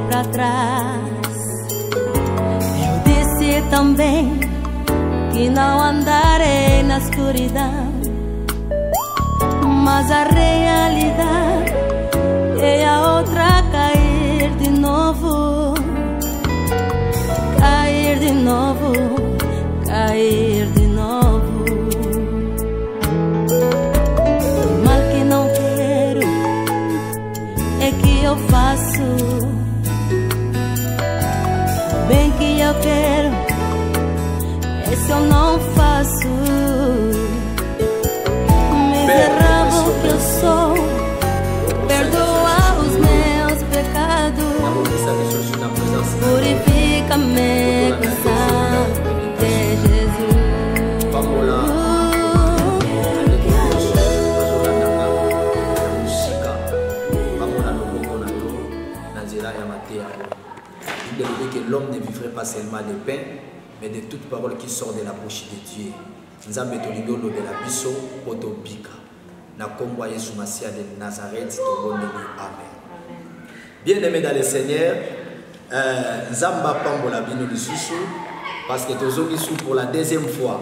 pra trás. Eu disse também que não andarei na escuridão, mas a realidade é a outra cair de novo, cair de novo, eu quero, esse eu não faço. Miserável que eu sou, perdoa os meus pecados. Présence Purifica-me com l'homme ne vivrait pas seulement de pain mais de toute parole qui sort de la bouche de dieu. Nzambe tolingi olobela biso mpo tobika na nkombo ya yesu masiya de nazareth tobondeli. Amen. Bien aimé dans le seigneur euh, nzambe apambola bino lisusu parce que tozongi su pour la deuxième fois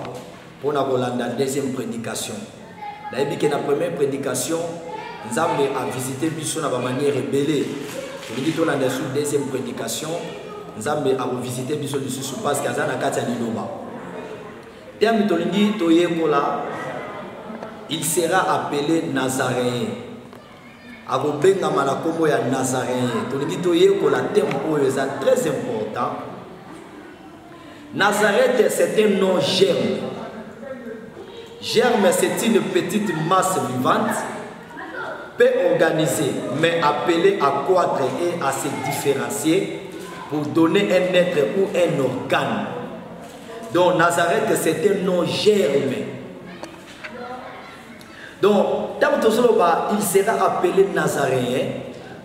mpona kolanda deuxième prédication. Nayebi ke na première prédication nzambe avisite biso na bamanière ebele tolingi tolanda su deuxième prédication nzambe akovisite biso lisusu parce que aza na kati ya liloba terme tolingi toyekola il sera appelé nazaréen. Akobengama na nkombo ya nazaréen. Tolingi toyekola terme oyo eza très important. Nazareth c'est un nom germe. Germe c'est une petite masse vivante peu organisée mais appelée à croître et à se différencier pour donner un être ou un organe donc nazareth c'est un nom germe donc, il sera appelé Nazaréen.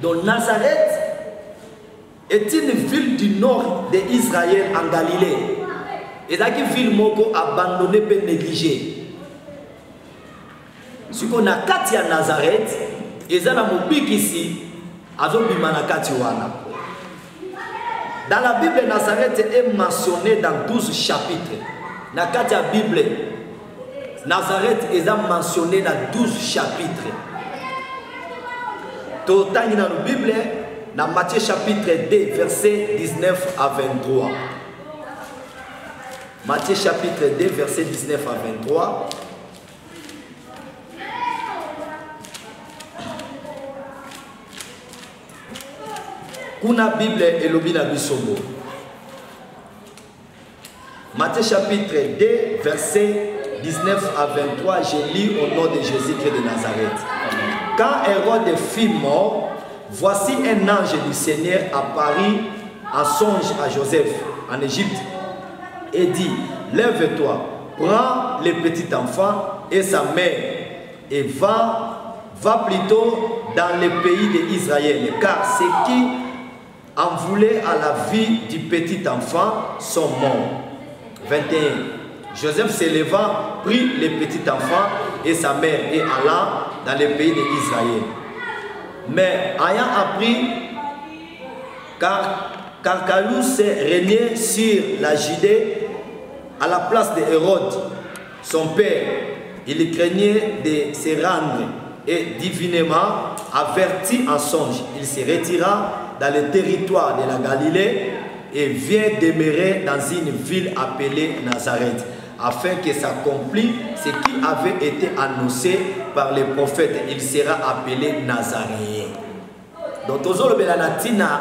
Donc, Nazareth est une ville du nord d'Israël en Galilée. Et c'est une ville moko abandonnée et négligée. Ce qu'on a kati ya Nazareth, et ça na mobiki ici, azobima na kati wana. Dans la Bible, Nazareth est mentionné dans 12 chapitres. Kati ya Bible, Nazareth est mentionné dans 12 chapitres. Dans la Bible, dans Matthieu chapitre 2, verset 19 à 23. Matthieu chapitre 2, verset 19 à 23. Kuna Bible elobi na bisobo. Matthieu chapitre 2, verset 19 à 23, je lis au nom de Jésus-Christ de Nazareth. Quand Hérode fut mort, voici un ange du Seigneur apparut en songe à Joseph en Égypte et dit, lève-toi, prends le petit enfant et sa mère et va, va plutôt dans le pays d'Israël, car ceux qui en voulaient à la vie du petit enfant sont morts. 21. Joseph s'éleva, prit le petit enfant et sa mère et alla dans le pays d'Israël. Mais ayant appris car Carcalus régnait sur la Judée à la place de Hérode, son père, il craignait de se rendre et divinement averti en songe, il se retira dans le territoire de la Galilée et vient demeurer dans une ville appelée Nazareth afin que s'accomplisse ce qui avait été annoncé par les prophètes. Il sera appelé Nazaréen. Donc, toujours le Tina,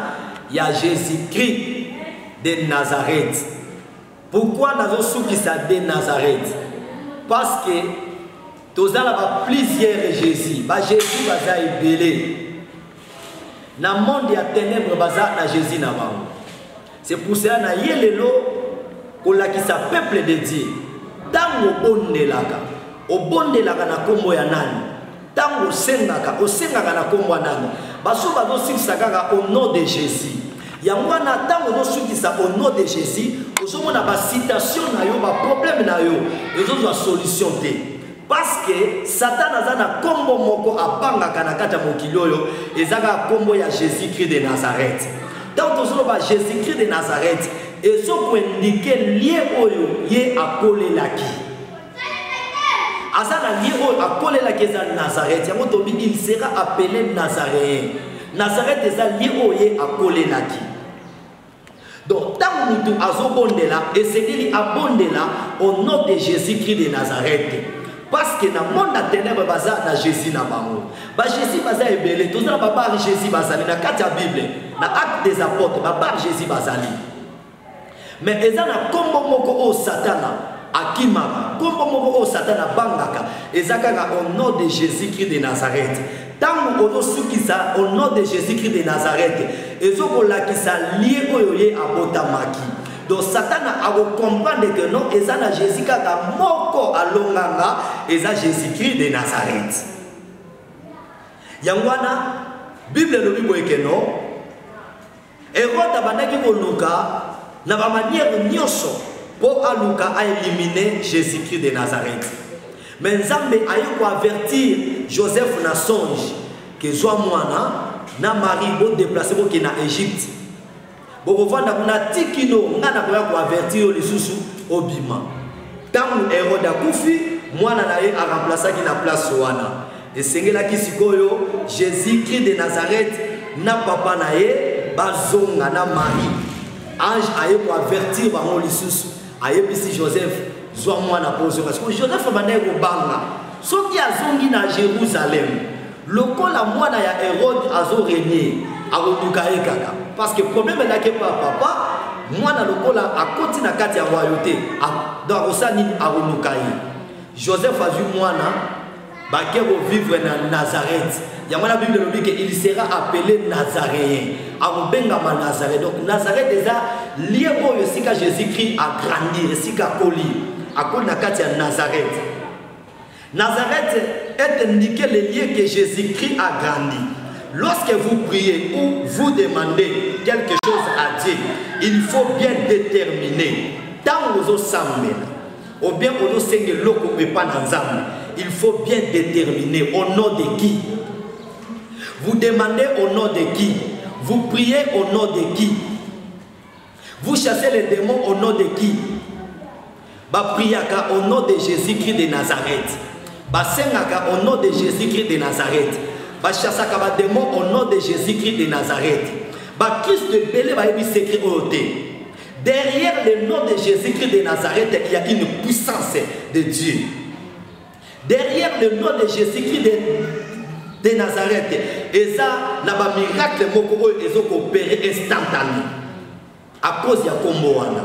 il y a Jésus-Christ de Nazareth. Pourquoi sommes de Nazareth? Parce que tous avons plusieurs Jésus. Bah, Jésus Na monde ya ténèbres baza na Jésus na bango. C'est pour cela na yelelo kolakisa peuple de Dieu. Ntango obondelaka obondelaka na nkombo ya nani? Ntango osengaka osengaka na nkombo ya nani? Baso bazosukisa kaka au nom de jésus. Yango wana ntango ozosukisa au nom de jésus ozomona basitation na yo na yo. Solution te que satan aza na nkombo moko abangaka na kati ya mokili oyo eza kaka nkombo ya jésus christ de nazareth. Ntango tozoloba jésus-christ de nazareth ezokoindike lie oyo ye akolelaki. Aza na lie oyo akolelaki eza nazareth. Yango tobi il sera appelé nazaréen nazareth eza lie oyo ye akolelaki. Donc ntango motu azobondela esengeli abondela au nom de jésus-christ de nazareth parce que na monde ya ténèbre baza na jésus na bango bajésus baza ebele toza na babare jésus bazali na kati ya bible na acte des apôtres babare jésus bazali mais eza na nkombo moko oyo satana akimaka nkombo moko oyo satana abangaka eza kaka au nom de jésus christ de nazareth. Ntango ozosukisa au nom de jésus christ de nazareth ezokolakisa lie oyo ye abotamaki donc satana akokomprendre que non eza na jésus kaka moko alonganga eza jésus christ de nazareth. Yango wana bible elobi boye ke no erode abandaki koluka na bamaniere nyonso mpo aluka aélimine jésus christ de nazareth. Me nzambe aye koavertir joseph na songe ke zwa mwana na marie bodeplace bokende na égypte bokovanda kuna tikino ngai nakoya koavertir yo lisusu obima. Ntango herode akufi mwana na ye aremplasaki na place wana. Esengelaki sikoyo jésus christ de nazareth na papa na ye bazonga na marie. Ange aye koavertir bango lisusu. Ayebisi joseph zwa mwana mpo ozonga sikoyo joseph abandaki kobanga. Soki azongi na jérusalem lokola mwana ya herode azorenie akoduka ye kaka parce que problème elaki pa papa mwana lokola akoti na kati ya royauté donc akosala nini akoluka ye joseph azwi mwana bake kovivre na nazareth. Yango wana bible elobi ke il sera appelé nazaréen. Akobengama nazareth. Donc nazareth eza lie oyo esika jésus christ agrandir esika akoli akoli na kati ya nazareth. Nazareth est indiqué le lieu que jésus christ a grandi Lorsque vous priez ou vous demandez quelque chose à Dieu, il faut bien déterminer. Tant vous ou bien il faut bien déterminer au nom de qui. Vous demandez au nom de qui. Vous priez au nom de qui. Vous chassez les démons au nom de qui. Ba priaka au nom de Jésus-Christ de Nazareth. Ba sengaka au nom de Jésus-Christ de Nazareth. Bachasaka badémon au nom de jésus-christ de nazareth. Bakristo ebele bayebi secret oyo te derrière le nom de jésus-christ de nazareth il y a une puissance de dieu. Derrière le nom de jésus-christ de, de nazareth eza na bamiracle moko oyo ezokopere instantané. À cause ya nkombo wana.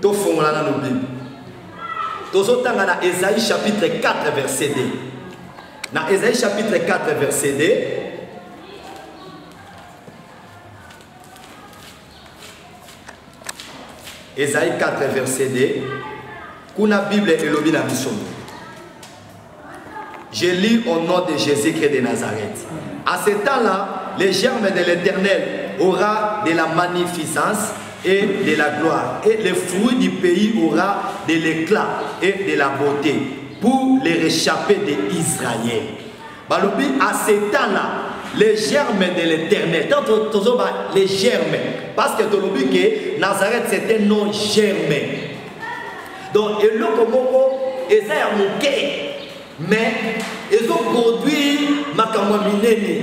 Tofongola nano bible tozotanga na esaïe chapitre 4 verset 2 Dans Ésaïe chapitre 4, verset 2, Ésaïe 4, verset 2, kuna Bible elobi na biso. Je lis au nom de Jésus-Christ de Nazareth. À ce temps-là, le germe de l'Éternel aura de la magnificence et de la gloire. Et le fruit du pays aura de l'éclat et de la beauté pour les réchappés d'Israël. Balobi, à ce temps-là, les germes de l'éternel, tant les germes, parce que Tolobi que Nazareth c'était un nom germain. Donc, et le Komoko, et ça a moqué, mais ils ont produit minene.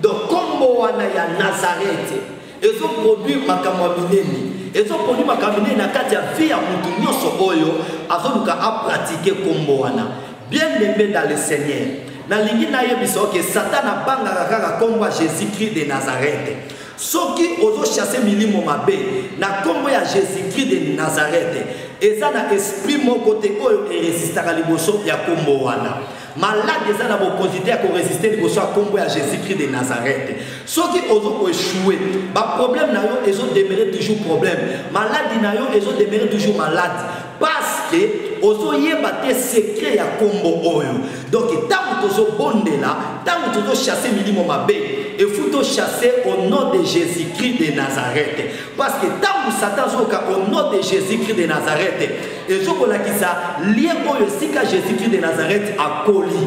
Donc, comme wana ya Nazareth, ils ont produit makamwa minene. Ezoproduit makambo nini na kati ya vie ya motu nyonso oyo azoluka apratike nkombo wana. Bien aimé dans le seigneur. Nalingi nayebisa oke satan abangaka kaka nkombo ya jésus-christ de nazareth. Soki ozochasse milimo mabe na nkombo ya jésus-christ de nazareth eza na esprit moko te oyo eresistaka liboso ya nkombo wana. Malade na bokonzi te ya koresiste liboso ya nkombo ya jésus-christ de nazareth. Soki ozo koeshue baproblème na yo ezodemere toujours problème. Maladi na yo ezodemere toujours malade. Parce que ozoyeba te secret ya nkombo oyo. Donc ntango tozobondela ntango tozochasse milimo mabe efu tochasse au nom de jésus-christ de nazareth. Parce que ntango satan azoyoka au nom de jésus-christ de nazareth ezokolakisa lie oyo esika jésus-christ de nazareth akoli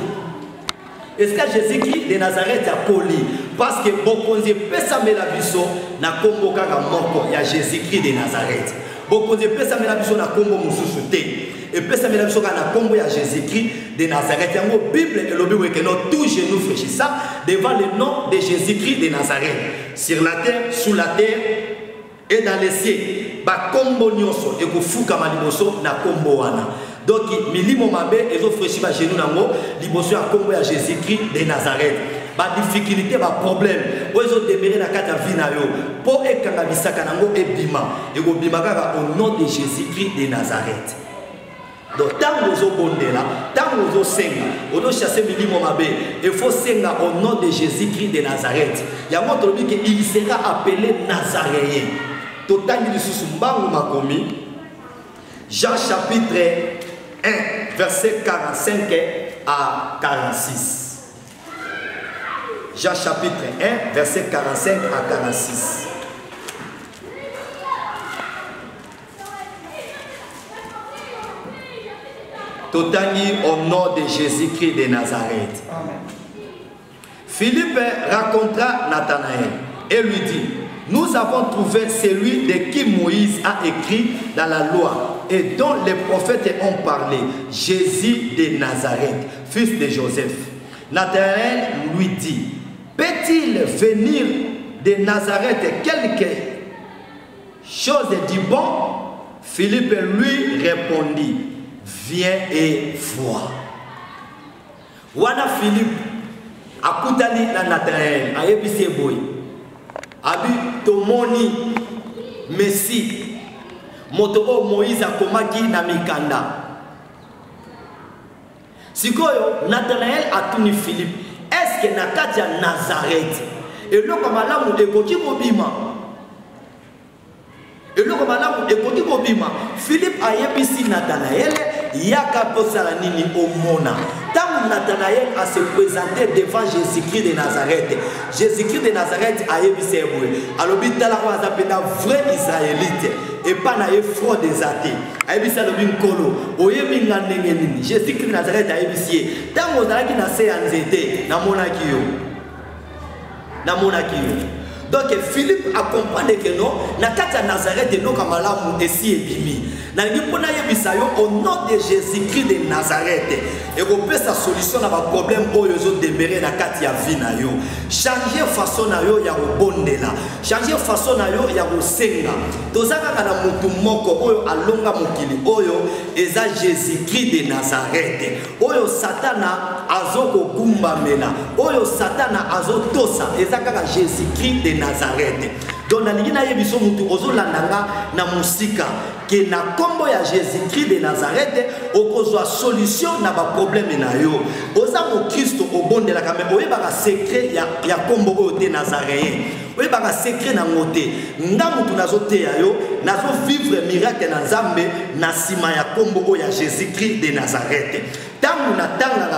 esika jésus-christ de nazareth akoli parce que bokonzi epesamela biso na nkombo kaka moko ya jésus-christ de nazareth. Bokonzi epesamela biso na nkombo mosusu te epesamela biso kaka na nkombo ya jésus-christ de nazareth. Yango bible elobi wekeno tout genou fléchissa devant le nom de jésus-christ de nazareth. Sur la terre sous la terre et dans les cieux. Bakombo nyonso ekofukama liboso na nkombo wana. Donc milimo mabe ezofreshi bagenu nango liboso ya nkombo ya jésus-christ de nazareth. Badifficulté baproblème oyo ezodemere na kati ya vi na yo. Mpo ekanga bisaka nango ebima. Ekobima kaka au nom de jésus-christ de nazareth donc ntango ozobondela ntango ozosenga ozochasse milimo mabe efo senga au nom de jésus-christ de nazareth. Yango tolobi ke il sera appelé nazaréen. Totangi lisusu mbangu jean chapitre 1 verset 45 à 46 jean chapitre 1 verset 45 à 46 totangi au nom de Jésus-Christ de Nazareth. Philippe raconta Nathanaël et lui dit, nous avons trouvé celui de qui Moïse a écrit dans la loi et dont les prophètes ont parlé, Jésus de Nazareth, fils de Joseph. Nathanaël lui dit, peut-il venir de Nazareth quelque chose du bon? Philippe lui répondit, viens et vois. wana philipe akutani na nathanael ayebisi eboye abi tomoni mesi moto oyo moïse akomaki na mikanda. Sikoyo nathanael atuni philipe eske na kati ya nazareti eloko malamu ekoki kobima? Eloko malamu ekoki kobima. Philipe ayebisi nathanaele yaka tosala nini omona? Ntango nathanael ase présente devant jésus-christ de nazareth jésus-christ de nazareth ayebisa ye boye alobi tala oyo aza mpena vrai israélite epa na ye fraude eza te ayebisi alobi nkolo oyebi nga ndenge nini? Jésus-christ de nazareth ayebisi ye. Ntango ozalaki na se ya nzete namonaki yo. Namonaki yo donc philipe acomprendre ke no na kati ya nazareth eloko malamu esi ebimi. Nalingi mpona ayebisa yo au nom de jésus-christ de nazareth ekopesa solution na baproblème oyo ezodemere na kati ya vi na yo. Change façon na yo ya kobondela. Change façon na yo ya kosenga. Toza kaka na motu moko oyo alonga mokili oyo eza jésus-christ de nazareth. Oyo satana azokogumbamela oyo satana azotosa. Eza kaka jésus-christ de nazareth. Donc nalingi nayebiso motu ozolanda nga na mosika. Ke na nkombo ya jésus-christ de nazareth okozwa solution na baproblème na yo. Oza mokristo obondelaka me oyebaka sekret ya, ya nkombo oyo te nazaréen oyebaka sekret nango te. Nga motu nazoteya yo nazovivre miracle na nzambe na nsima ya nkombo oyo ya jésus-christ de nazareth. Ntango natangaka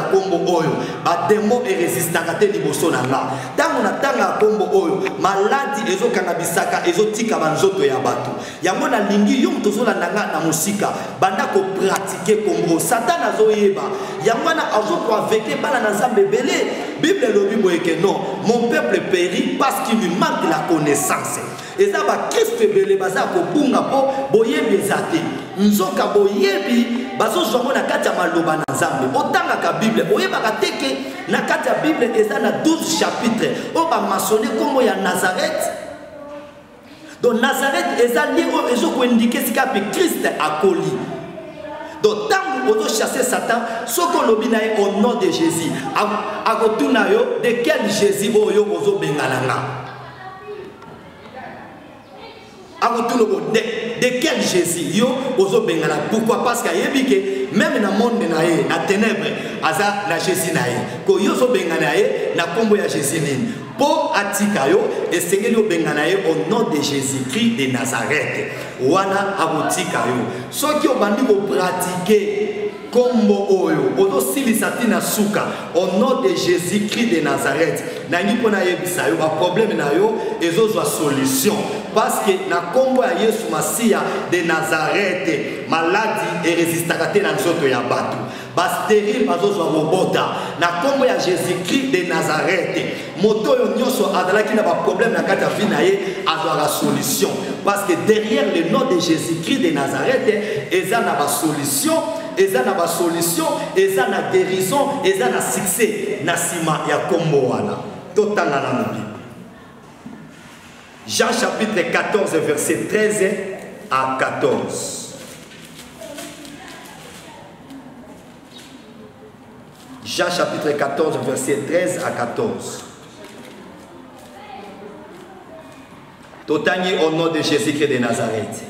nkombo oyo bademo eresistaka te liboso na nga. Ntango natangaka nkombo oyo maladi ezokanga bisaka ezotika banzoto ya bato. Yango nalingi yo moto ozolanda nga na mosika banda kopratike nkombo satan azoyeba. Yango wana azokoaveke bana na nzambe ebele. Bible elobi boyeke non mon peuple périt parce qu'il lui manque la connaissance. Eza bakristo ebele baza kobunga mpo boyebi eza te. Nzoka boyebi bazozwango na kati ya maloba na nzambe. Otangaka bible oyebaka te ke na kati ya bible eza na 12 chapitre oyo bamasone nkombo ya nazareth. Donc nazareth eza li oyo ezokoindike esika mpe kriste akoli. Donc ntango ozochasse satan soki olobi na ye au nom de jésus akotuna yo de quel jésus oyo ozobengana nga akotuna ko de, de quel jésus yo ozobengana pourquoi? Parce que ayebi ke même na monde na ye na ténèbre aza na jésus na ye. Ko yo ozobengana ye na nkombo ya jésus nini. Mpo atika yo esengeli ye au nom de jésus-christ de nazareth. Wana akotika yo. Soki obandi kopratike nkombo oyo. Ozosilisa ntina suka. Au nom de jésus-christ de nazareth. Nangi mpo nayebisa yo? Baproblème na yo ezozwa solution. Parce que na nkombo ya yesu masiya de nazareth maladi eresistaka te na nzoto ya bato. Bastérile bazozwa kobota na nkombo ya jésus-christ de nazareth moto oyo nyonso azalaki na baproblème na kati ya vi na ye azwaka solution. Parce que derrière le nom de jésus-christ de nazareth eza na basolution eza na basolution eza na guérison eza na succès. Na nsima ya nkombo wana. Totanga na mobi jean chapitre 14 verset 13 à 14 Jean chapitre 14, verset 13 à 14. Totani au nom de Jésus-Christ de Nazareth.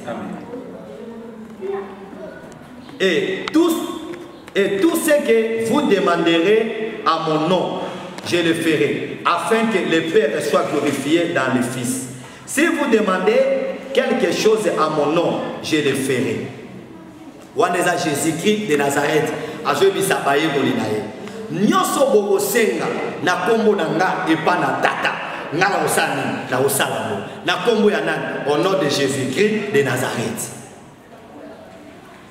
Et tout, et tout ce que vous demanderez à mon nom, je le ferai, afin que le Père soit glorifié dans le Fils. Si vous demandez quelque chose à mon nom, je le ferai. Waneza Jésus-Christ de Nazareth, azobisa bayeboli na ye. nyonso bokosenga na nkombo na nga epa na tata nga na kosala nini na kosala ngo na nkombo ya au nom de jésus christ de nazareth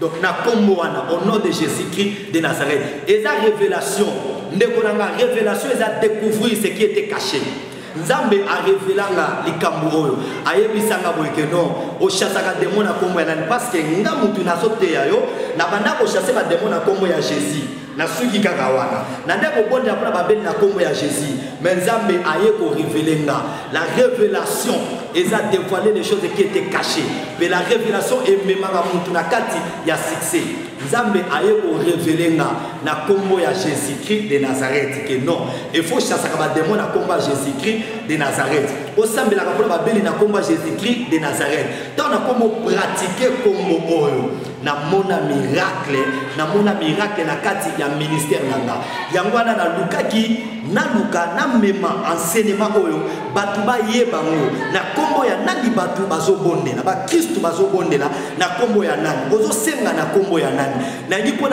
donc na nkombo wana au nom de jésus christ de nazareth eza révélation. Ndeko na nga révélation eza découvrir ce qui était caché. Nzambe arevelanga likambo oyo. Ayebisanga boyeke non ochassaka demo na nkombo ya nani. Parce que nga mutu nazoteya yo na banda kochasse bademo na nkombo ya jésus. Nasuki kaka wana. Na nde kobondela mpona babeli na nkombo ya jésus. Me nzambe aye korevele nga la révélation eza dévoiler les choses qui étaient cachées. Mpe la révélation ememaka mutu na kati ya succès. Nzambe aye korevele nga na nkombo ya jésus-christ de nazareth ke non. Efo chassaka bademo na nkombo ya jésus-christ de nazareth. Osambelaka mpona babeli na nkombo ya jésus-christ de nazareth. Ntango na nkombo pratike nkombo oyo namona miracle namona miracle na kati ya ministère na nga yango wana nalukaki naluka namema enseignement oyo bato bayeba ngo. Na nkombo ya nani bato bazobondela? Bakristu bazobondela na nkombo ya nani? Ozosenga na nkombo ya nani? Nayebi mpo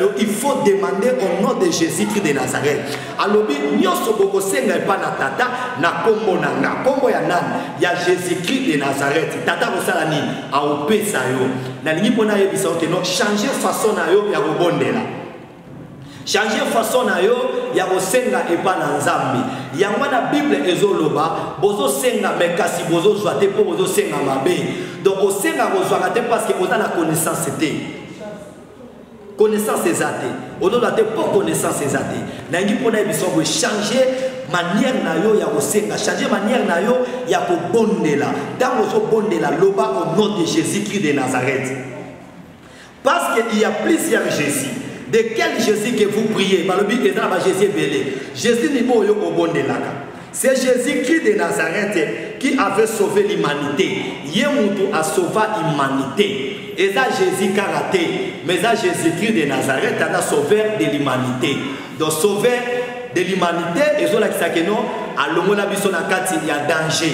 yo il faut demander au nom de jésus christ de nazareth. Alobi nyonso bokosenga epa na tata na nkombo na nga. Ya nani? Ya jésus christ de nazareth. Tata kosala nini? Aopesa yo. Nalingi mpo nayebisa yo ke no change façon na yo ya kobondela change façon na yo ya kosenga epa na nzambe. Yango wana bible ezoloba bozosenga me kasi bozozwa te mpo bozosenga mabe. Donc osenga kozwaka te parce que oza na connaissance te. Connaissance eza te. Ozozwa te mpo connaissance eza te. Nalingi mpo nayebisa boye change manière na yo ya kosenga change manière na yo ya kobondela. Ntango ozobondela loba au nom de jésus christ de nazareth. Parce qu'il y a plusieurs jésus de quel jésus que vous priez? Balobi eza na bajésus ebele jésus c'est jésus christ de nazareth qui avait sauvé l'humanité. Ye mutu asauva humanité eza jésus kaka te mais eza jésus christ de nazareth aza sauveur de l'humanité. Donc sauveur de l'humanité ezolakisaka no alongola biso na kati ya danger.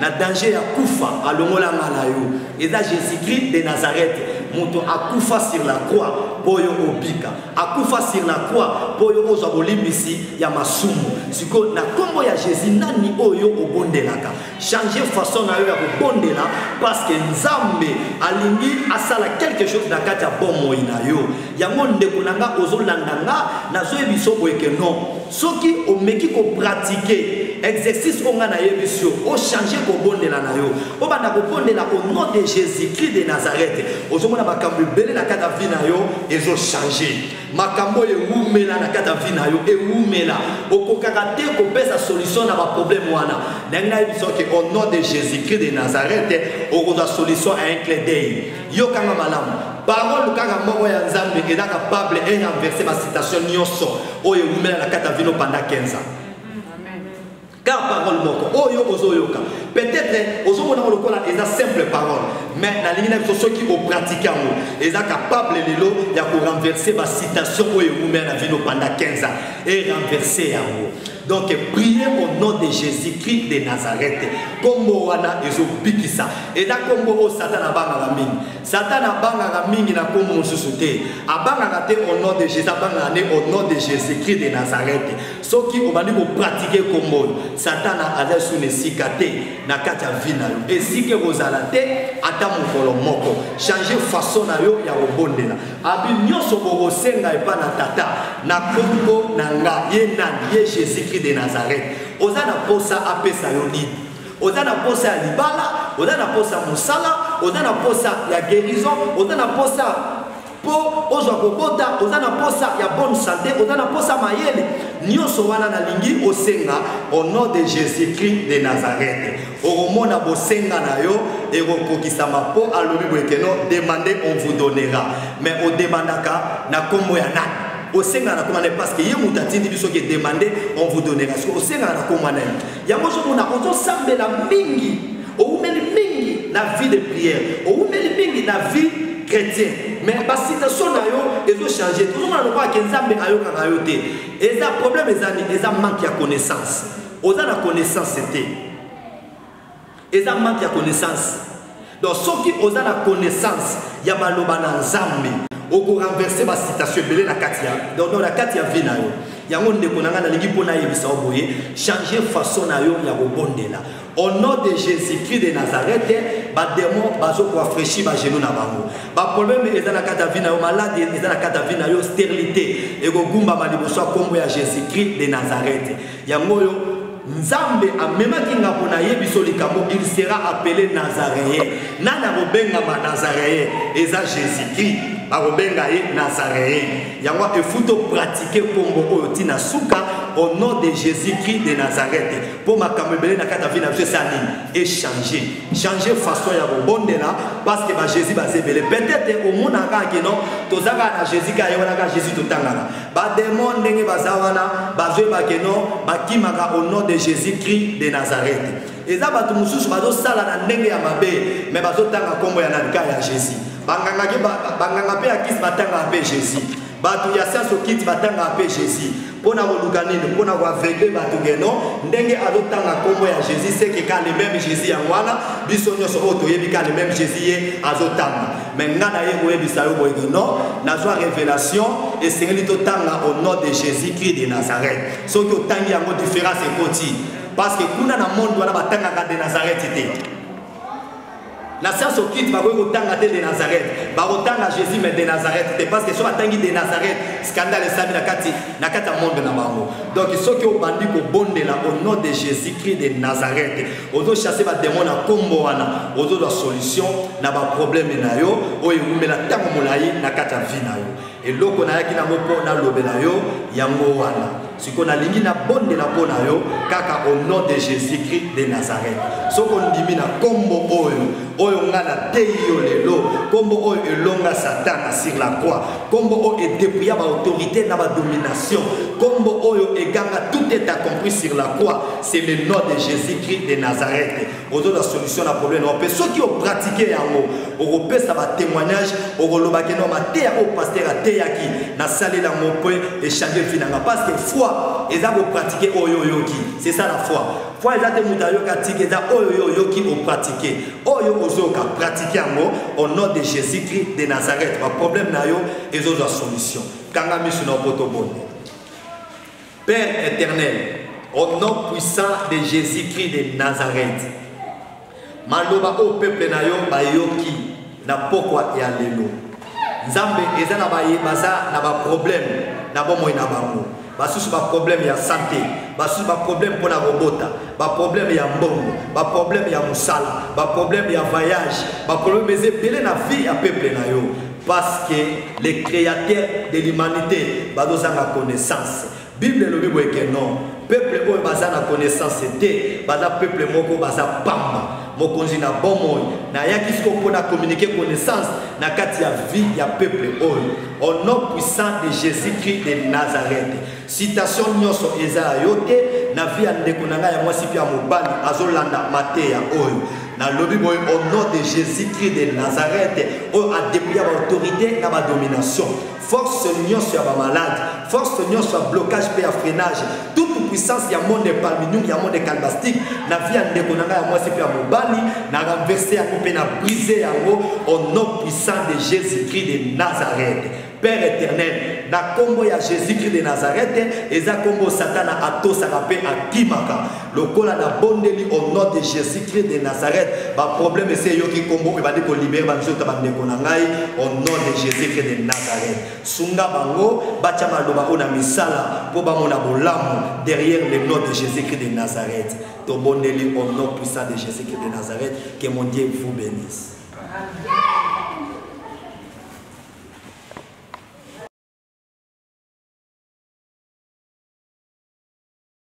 Na danger ya kufa alongolanga na yo eza jésus christ de nazareth moto akufa sur la croix mpo oyo obika. Akufa sur la croix mpo oyo ozwa bolimbisi ya masumu. Sikoyo na nkombo ya jésus nani oyo obondelaka? Change façon na yo ya kobondela parce que nzambe alingi asala quelque chose na kati ya bomoi na yo. Yango ndeko na nga ozolanda nga nazoyebiso boyeke non. Soki omeki kopratike exercice oyo nga nayebisi yo ochange kobondela na yo. Obanda kobondela au nom de jésus christ de nazareth. Ozomona makambo ebele na kati ya vi na yo ezochange makambo oyo ewumela na kati ya vi na yo ewumela. Okokaka te kopesa solution na baproblème wana. Ndenge nayebisa oke au nom de jésus christ de nazareth okozwa solution à un clé d'œil. Yokanga malamu. Parole kaka moko ya nzambe eza capable erenverse basitation nyonso. Oyo ewumela na kati ya vino panda 15 ans car parole moko. Oyo ozoyoka. Peut-être ozomonango lokola eza simple parole mais nalingi na biso soki opratike yango. Eza capable lelo ya korenverse basitation oyo ewumela na vino panda 15 ans. Erenverse yango donc priez au nom de jésus-christ de nazareth. Nkombo wana ezobikisa. Eza nkombo oyo satan abangaka mingi. Satan abangaka mingi na nkombo mosusu te. Abangaka te au nom de jésus abangaka nde au nom de jésus-christ de nazareth. Soki obandi kopratike nkombo oyo satan aza su na esika te na kati ya vi na yo. Esika ekozala te ata mokolo moko. Change façon na yo ya kobondela. Abi nyonso bokosenga epa na tata. Na nkombo na nga ye nani? Jésus-christ de nazareth. Oza na posa apesa yo nini oza na posa ya libala oza na posa ya mosala na posa ya guérison oza na posa mpo ozwa kobota oza na posa ya bonne santé oza na posa mayele. Nyonso wana nalingi osenga au nom de jésus-christ de nazareth. Okomona bosenga na yo ekokokisama mpo alobi boyekeno demande on vous donnera. Mais odemandaka na nkombo ya osengaka na komba na ye parce que ye moto atindi biso ke demande on vous donnera soki osengaka na komba na ye yango ozomona ozosambela mingi owumeli mingi na vie de prière owumeli mingi na vie chrétien. Mais basitation na yo ezochange tozomona lokola ke nzambe ayokaka yo problème ezani eza manque ya connaissance. Oza na connaissance te. Eza manque ya connaissance. Donc soki oza na connaissance ya maloba na nzambe okorenverse basitation ebele na kati ya donc na kati ya vie na yo yango ndeko na ngai nalingi mpo nayebisa yo boye change façon na yo ya kobondela au nom de jésus-christ de nazareth bademon bazokoafraîchir bageno na bango baproblème eza na kati ya vie na yo maladi eza na kati ya vie na yo stérilité. Ekogumbama liboso ya nkombo ya jésus-christ de nazareth. Yango oyo nzambe amemaki ngambo na ye biso likambo il sera appelé nazaréen nani akobengama nazaréen eza jésus-christ bakobenga ye nazaréen yango efu topratike nkombo oyo ntina suka au nom de jésus-christ de nazareth. Mpo makambo ebele na kati ya vi na biso esa nini echange change façon ya kobondela parce que bajésus baza ebele peut-être omonaka keno toza kaka na jésus kaka ye wana jésus totangaka bademon ndenge au nom de jésus-christ de nazareth. Eza bato mosusu bazosala na ndenge ya mabe me bazotanga nkombo ya ya jésus banganga mpe jésus. Bato ya sianse okiti batangaka mpe jésus. Mpona koluka nini? Mpona koaveugle bato keno ndenge azotanga ya jésus seke ka le même jésus yango wana biso nyonso oyo toyebi ka le même jésus ye azotanga me nga na ye koyebisa yo boye keno nazwa révélation totanga au nom de jésus christ de nazareth. Soki otangi yango différence ekoti parce que kuna na monde wana de nazareth te na sianse okiti bakoki kotanga te de nazareth bakotanga jésus mais de nazareth te parce que so batangi de nazareth scandale esami na kati na kati ya monde na bango donc soki obandi kobondela au nom de jésus christ de nazareth ozochasse bademon na nkombo wana ozozwa solution na baproblème na yo. Oyo ewumela ntango molai na kati ya vi na yo. Eloko nayaki nango mpo nalobela yo yango wana sikoyo nalingi nabondela mpo na yo kaka au nom de jésus christ de nazareth. Soki ondimi na nkombo oyo oyo nga lelo nkombo oyo elonga sur la croix nkombo oyo edépouya baautorité na badomination nkombo oyo eganga tout est accompli sur la croix c'est le nom de jésus christ de nazareth. Ozozwa solution na problème na mpe soki opratike yango okopesa batémoignage okolobaki no mateya oyo paster ateyaki nasalela yango mpe echange vi parce que foi eza kopratike oyo oyoki c'est ça la foi foi eza te moto ayoka tike eza oyo yo oyoki opratike oyo ozoyoka pratike yango au nom de jésus christ de nazareth. Baproblème na yo ezozwa solution. Kanga miso na po tobonde père éternel au nom puissant de jésus christ de nazareth maloba oyo peuple na yo bayoki na pokwa ya lelo nzambe eza na baye baza na baproblème na bomoi na bango basusu baproblème ya santé basusu baproblème mpona kobota baproblème ya mbongo baproblème ya mosala baproblème ya voyage. Baproblème eza ebele na vie ya peuple na yo. Parce que le créateur de l'humanité bazozanga connaissance. Bible elobi boyeke non. Peuple oyo baza na connaissance te baza peuple moko baza pamba. Mokonzi na bomoi. Nayaki siko mpona communiquer connaissance na kati ya vie ya peuple oyo. Au nom puissant de jésus-christ de nazareth citation nyonso eza ya yo te na vie ya ndeko na ngai ya mwasi mpe ya mobali azolanda mateya oyo. Nalobi boye au nom de jésus-christ de nazareth oyo adépouya baautorité na badomination force nyonso ya bamalade force nyonso ya blocage mpe ya freinage toute puissance ya monde palminium ya monde calbastique na vie ya ndeko na ngai ya mwasi mpe ya mobali na renverse yango mpe na brise yango au nom puissant de jésus christ de nazareth. Père éternel na nkombo ya jésus-christ de nazareth eza nkombo satana atosaka mpe akimaka. Lokola nabondeli au nom de jésus-christ de nazareth baproblème esi eyoki nkombo ebandi kolibere banzota bandeko na ngai au nom de jésus-christ de nazareth. Sunga bango batya maloba oyo na misala mpo bamona bolamu derrière le nom de jésus-christ de nazareth. Tobondeli au nom puissant de jésus-christ de nazareth que mon dieu vous bénisse. Amen.